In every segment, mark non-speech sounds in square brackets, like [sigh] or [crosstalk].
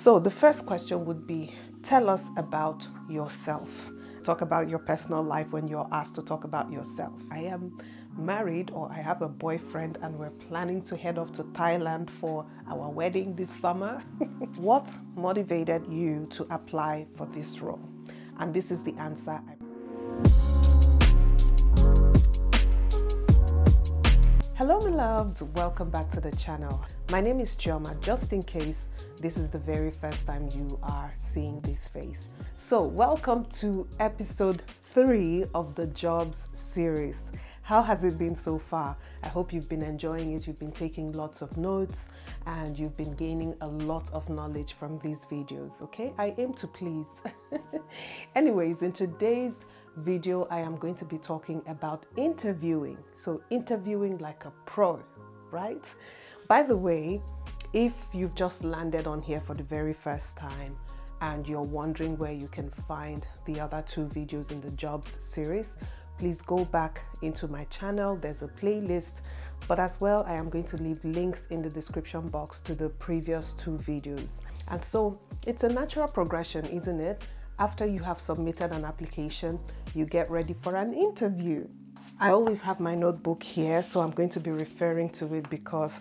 So, the first question would be tell us about yourself. Talk about your personal life when you're asked to talk about yourself. I am married or I have a boyfriend and we're planning to head off to Thailand for our wedding this summer. [laughs] what motivated you to apply for this role? And this is the answer. Hello, my loves. Welcome back to the channel. My name is Chioma, just in case this is the very first time you are seeing this face. So, welcome to episode three of the Jobs series. How has it been so far? I hope you've been enjoying it. You've been taking lots of notes and you've been gaining a lot of knowledge from these videos. Okay, I aim to please. [laughs] Anyways, in today's video, I am going to be talking about interviewing. So, interviewing like a pro, right? By the way, if you've just landed on here for the very first time and you're wondering where you can find the other two videos in the jobs series, please go back into my channel. There's a playlist, but as well, I am going to leave links in the description box to the previous two videos. And so it's a natural progression, isn't it? After you have submitted an application, you get ready for an interview. I always have my notebook here, so I'm going to be referring to it because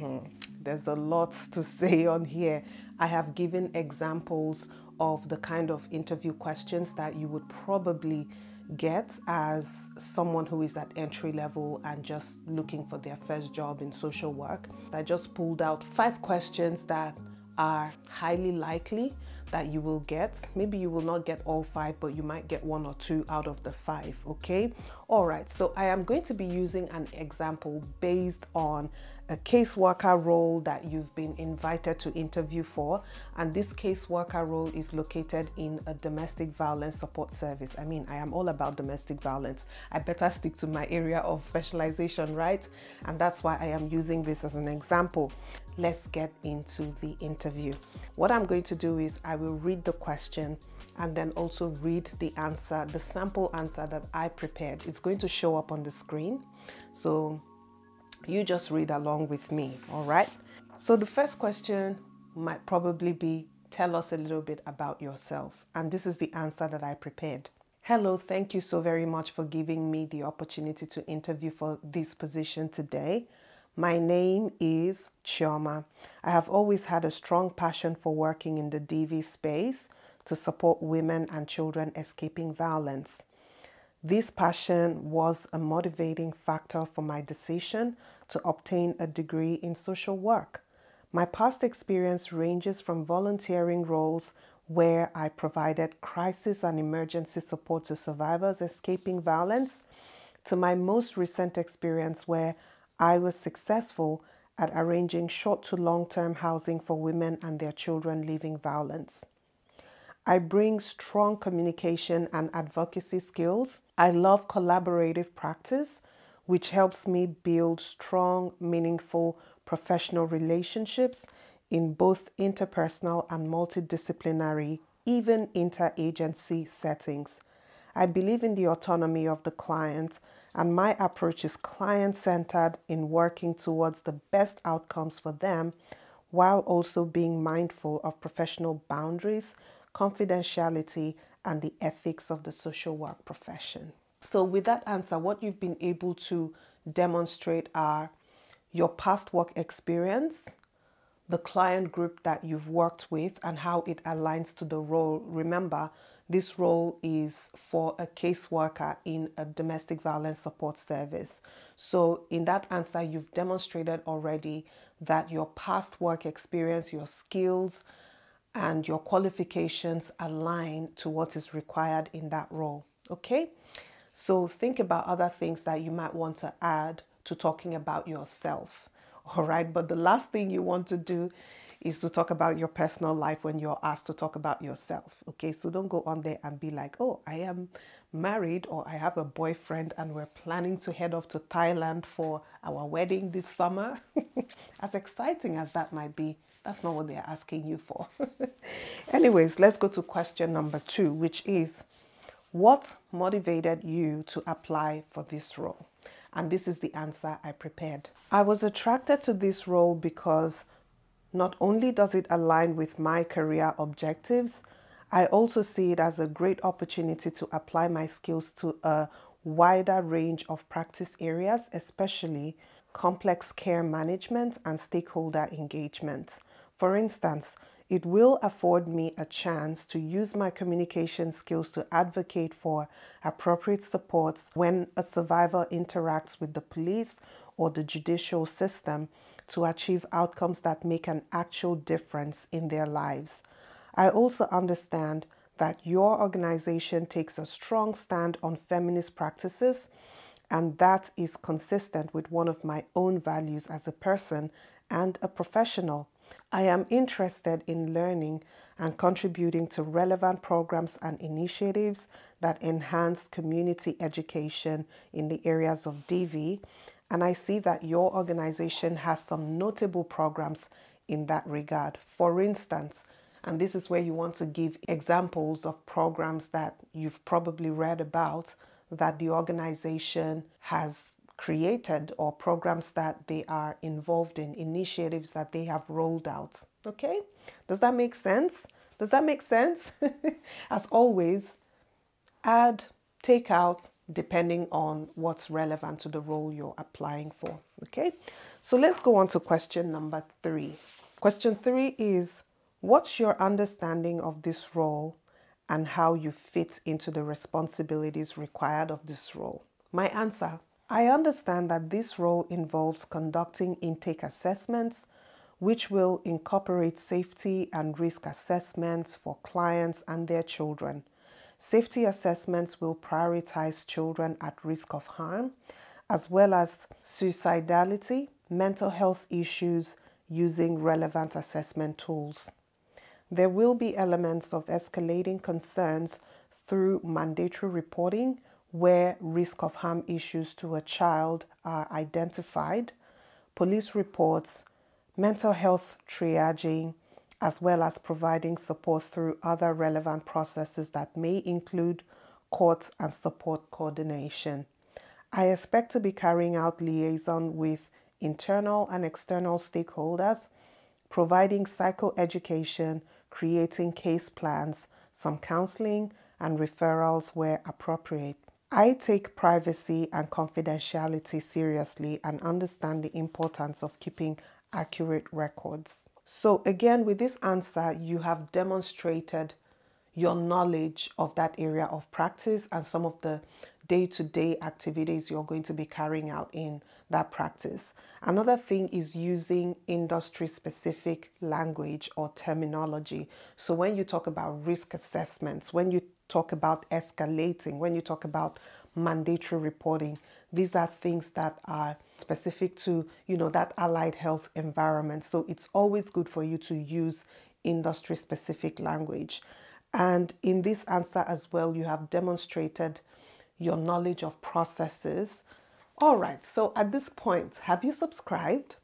[laughs] there's a lot to say on here. I have given examples of the kind of interview questions that you would probably get as someone who is at entry level and just looking for their first job in social work. I just pulled out five questions that are highly likely that you will get. Maybe you will not get all five, but you might get one or two out of the five, okay? All right, so I am going to be using an example based on a caseworker role that you've been invited to interview for. And this caseworker role is located in a domestic violence support service. I mean, I am all about domestic violence. I better stick to my area of specialization, right? And that's why I am using this as an example. Let's get into the interview. What I'm going to do is I will read the question and then also read the answer, the sample answer that I prepared. It's going to show up on the screen. So you just read along with me, all right? So the first question might probably be tell us a little bit about yourself. And this is the answer that I prepared. Hello, thank you so very much for giving me the opportunity to interview for this position today. My name is Chioma. I have always had a strong passion for working in the DV space to support women and children escaping violence. This passion was a motivating factor for my decision to obtain a degree in social work. My past experience ranges from volunteering roles where I provided crisis and emergency support to survivors escaping violence to my most recent experience where I was successful at arranging short to long term housing for women and their children leaving violence. I bring strong communication and advocacy skills. I love collaborative practice, which helps me build strong, meaningful professional relationships in both interpersonal and multidisciplinary, even interagency settings. I believe in the autonomy of the client, and my approach is client centered in working towards the best outcomes for them while also being mindful of professional boundaries confidentiality, and the ethics of the social work profession. So, with that answer, what you've been able to demonstrate are your past work experience, the client group that you've worked with, and how it aligns to the role. Remember, this role is for a caseworker in a domestic violence support service. So, in that answer, you've demonstrated already that your past work experience, your skills, and your qualifications align to what is required in that role. Okay? So think about other things that you might want to add to talking about yourself. [laughs] All right? But the last thing you want to do is to talk about your personal life when you're asked to talk about yourself. Okay? So don't go on there and be like, oh, I am married or I have a boyfriend and we're planning to head off to Thailand for our wedding this summer. [laughs] as exciting as that might be, that's not what they're asking you for. [laughs] Anyways, let's go to question number two, which is what motivated you to apply for this role? And this is the answer I prepared. I was attracted to this role because Not only does it align with my career objectives, I also see it as a great opportunity to apply my skills to a wider range of practice areas, especially complex care management and stakeholder engagement. For instance, it will afford me a chance to use my communication skills to advocate for appropriate supports when a survivor interacts with the police or the judicial system to achieve outcomes that make an actual difference in their lives. I also understand that your organization takes a strong stand on feminist practices, and that is consistent with one of my own values as a person and a professional. I am interested in learning and contributing to relevant programs and initiatives that enhance community education in the areas of DV, and I see that your organization has some notable programs in that regard. For instance, and this is where you want to give examples of programs that you've probably read about that the organization has created or programs that they are involved in, initiatives that they have rolled out. Okay? Does that make sense? Does that make sense? [laughs] As always, add, take out, depending on what's relevant to the role you're applying for. Okay? So let's go on to question number three. Question three is What's your understanding of this role and how you fit into the responsibilities required of this role? My answer I understand that this role involves conducting intake assessments, which will incorporate safety and risk assessments for clients and their children. Safety assessments will prioritize children at risk of harm, as well as suicidality, mental health issues using relevant assessment tools. There will be elements of escalating concerns through mandatory reporting where risk of harm issues to a child are identified, police reports, mental health triaging, as well as providing support through other relevant processes that may include courts and support coordination. I expect to be carrying out liaison with internal and external stakeholders, providing psychoeducation creating case plans, some counseling, and referrals where appropriate. I take privacy and confidentiality seriously and understand the importance of keeping accurate records. So, again, with this answer, you have demonstrated your knowledge of that area of practice and some of the day to day activities you're going to be carrying out in that practice. Another thing is using industry specific language or terminology. So, when you talk about risk assessments, when you talk about escalating, when you talk about mandatory reporting, these are things that are specific to you know that allied health environment so it's always good for you to use industry specific language and in this answer as well you have demonstrated your knowledge of processes. All right, so at this point, have you subscribed?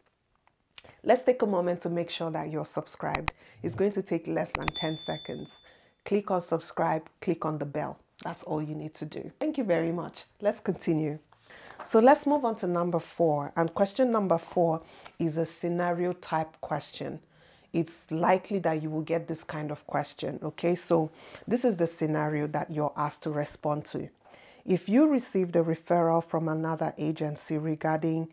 Let's take a moment to make sure that you're subscribed. It's going to take less than 10 seconds. Click on subscribe, click on the bell. That's all you need to do. Thank you very much. Let's continue. So let's move on to number four. And question number four is a scenario type question. It's likely that you will get this kind of question. Okay, so this is the scenario that you're asked to respond to. If you received a referral from another agency regarding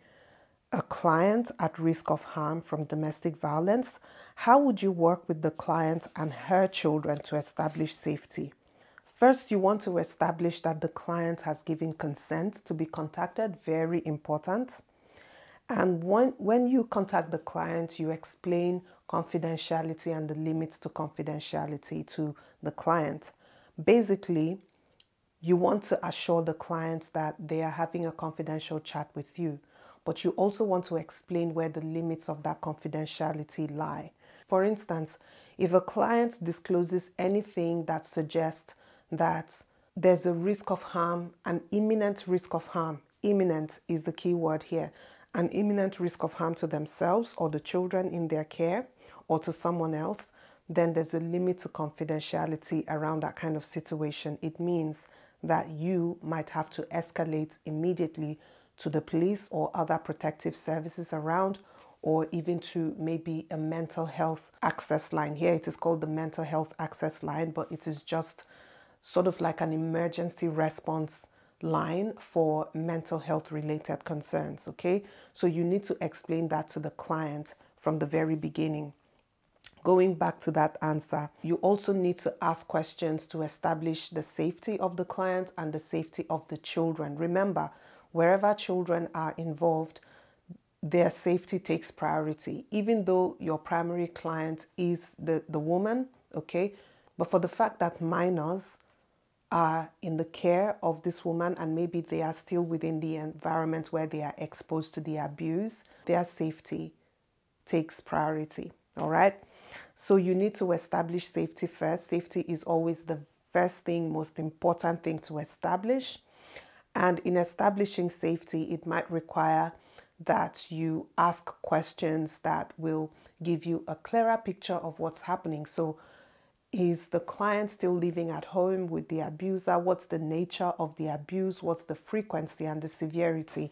a client at risk of harm from domestic violence, how would you work with the client and her children to establish safety? First, you want to establish that the client has given consent to be contacted, very important. And when, when you contact the client, you explain confidentiality and the limits to confidentiality to the client. Basically, you want to assure the client that they are having a confidential chat with you, but you also want to explain where the limits of that confidentiality lie. For instance, if a client discloses anything that suggests that there's a risk of harm, an imminent risk of harm, imminent is the key word here, an imminent risk of harm to themselves or the children in their care or to someone else, then there's a limit to confidentiality around that kind of situation. It means that you might have to escalate immediately to the police or other protective services around, or even to maybe a mental health access line. Here it is called the mental health access line, but it is just sort of like an emergency response line for mental health related concerns. Okay, so you need to explain that to the client from the very beginning. Going back to that answer, you also need to ask questions to establish the safety of the client and the safety of the children. Remember, wherever children are involved, their safety takes priority, even though your primary client is the, the woman, okay? But for the fact that minors are in the care of this woman and maybe they are still within the environment where they are exposed to the abuse, their safety takes priority, all right? So you need to establish safety first. Safety is always the first thing, most important thing to establish. And in establishing safety, it might require that you ask questions that will give you a clearer picture of what's happening. So, is the client still living at home with the abuser? What's the nature of the abuse? What's the frequency and the severity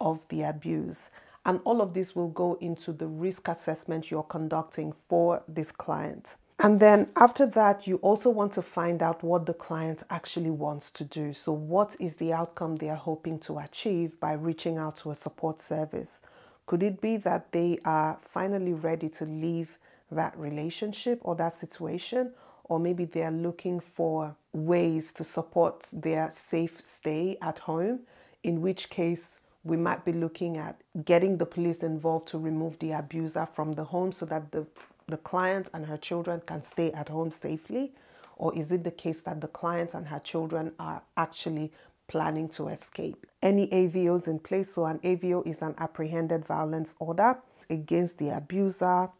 of the abuse? And all of this will go into the risk assessment you're conducting for this client. And then after that, you also want to find out what the client actually wants to do. So, what is the outcome they are hoping to achieve by reaching out to a support service? Could it be that they are finally ready to leave that relationship or that situation? Or maybe they are looking for ways to support their safe stay at home, in which case we might be looking at getting the police involved to remove the abuser from the home so that the, the client and her children can stay at home safely? Or is it the case that the client and her children are actually planning to escape? Any AVOs in place? So, an AVO is an apprehended violence order against the abuser.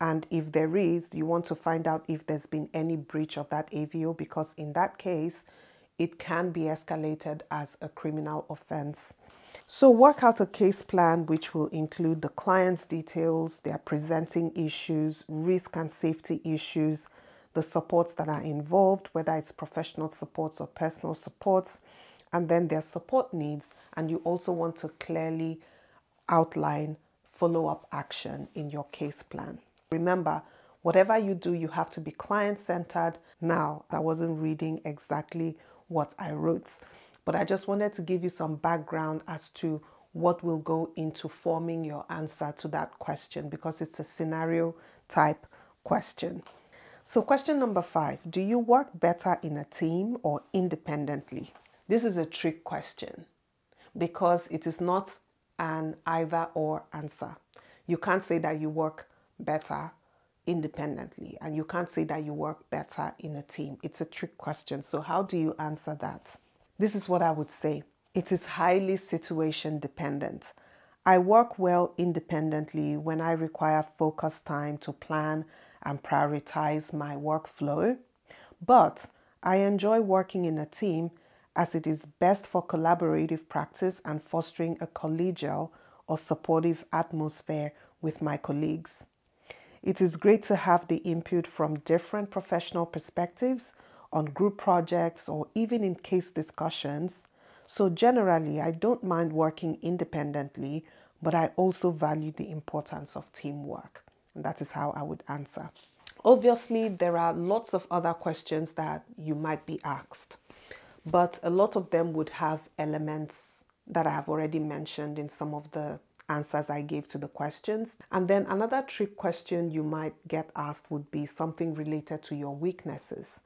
And if there is, you want to find out if there's been any breach of that AVO because, in that case, it can be escalated as a criminal offense. So, work out a case plan which will include the client's details, their presenting issues, risk and safety issues, the supports that are involved, whether it's professional supports or personal supports, and then their support needs. And you also want to clearly outline follow up action in your case plan. Remember, whatever you do, you have to be client centered. Now, I wasn't reading exactly what I wrote. But I just wanted to give you some background as to what will go into forming your answer to that question because it's a scenario type question. So, question number five Do you work better in a team or independently? This is a trick question because it is not an either or answer. You can't say that you work better independently and you can't say that you work better in a team. It's a trick question. So, how do you answer that? This is what I would say it is highly situation dependent. I work well independently when I require focused time to plan and prioritize my workflow, but I enjoy working in a team as it is best for collaborative practice and fostering a collegial or supportive atmosphere with my colleagues. It is great to have the input from different professional perspectives on group projects or even in case discussions. So, generally, I don't mind working independently, but I also value the importance of teamwork. And that is how I would answer. Obviously, there are lots of other questions that you might be asked, but a lot of them would have elements that I have already mentioned in some of the answers I gave to the questions. And then another trick question you might get asked would be something related to your weaknesses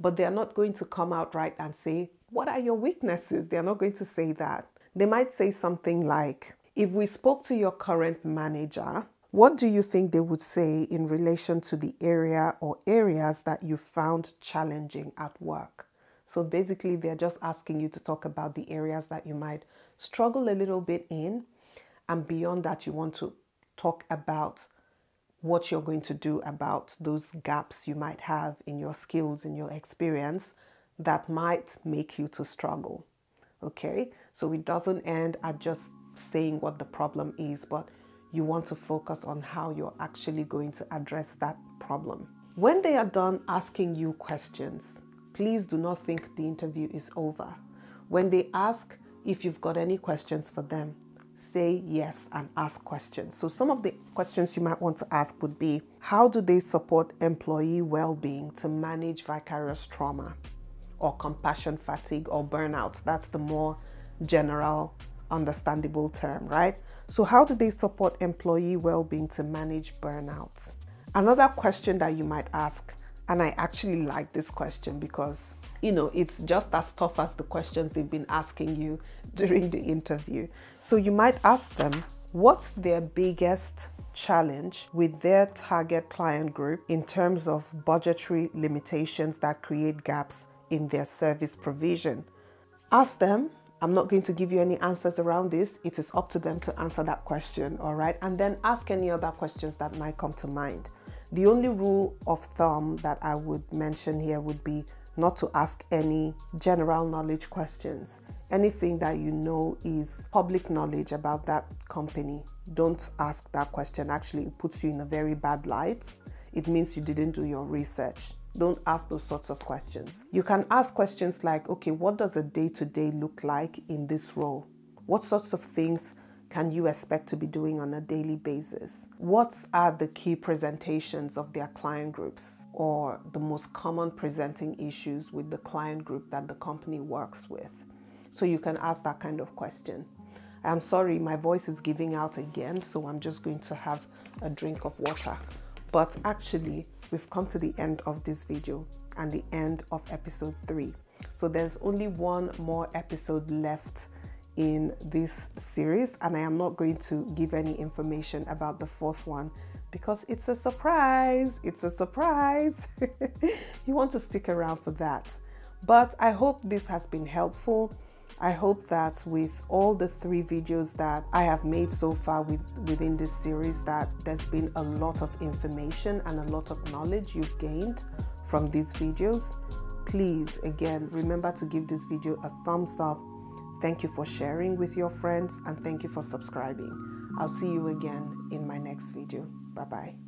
but they're not going to come out right and say, What are your weaknesses? They're not going to say that. They might say something like, If we spoke to your current manager, what do you think they would say in relation to the area or areas that you found challenging at work? So basically, they're just asking you to talk about the areas that you might struggle a little bit in. And beyond that, you want to talk about what you're going to do about those gaps you might have in your skills, in your experience that might make you to struggle. Okay, so it doesn't end at just saying what the problem is, but you want to focus on how you're actually going to address that problem. When they are done asking you questions, please do not think the interview is over. When they ask if you've got any questions for them, say yes and ask questions. So, some of the questions you might want to ask would be How do they support employee well being to manage vicarious trauma or compassion fatigue or burnout? That's the more general, understandable term, right? So, how do they support employee well being to manage burnout? Another question that you might ask, and I actually like this question because you know, it's just as tough as the questions they've been asking you [laughs] during the interview. So you might ask them, what's their biggest challenge with their target client group in terms of budgetary limitations that create gaps in their service provision? Ask them. I'm not going to give you any answers around this. It is up to them to answer that question, all right? And then ask any other questions that might come to mind. The only rule of thumb that I would mention here would be not to ask any general knowledge questions. Anything that you know is public knowledge about that company, don't ask that question. Actually, it puts you in a very bad light. It means you didn't do your research. Don't ask those sorts of questions. You can ask questions like, okay, what does a day to day look like in this role? What sorts of things can you expect to be doing on a daily basis? What are the key presentations of their client groups or the most common presenting issues with the client group that the company works with? So you can ask that kind of question. I'm sorry, my voice is giving out again, so I'm just going to have a drink of water. But actually, we've come to the end of this video and the end of episode three. So there's only one more episode left in this series, and I am not going to give any information about the fourth one because it's a surprise. It's a surprise. [laughs] you want to stick around for that. But I hope this has been helpful. I hope that with all the three videos that I have made so far with, within this series that there's been a lot of information and a lot of knowledge you've gained from these videos. Please, again, remember to give this video a thumbs up Thank you for sharing with your friends and thank you for subscribing. I'll see you again in my next video. Bye bye.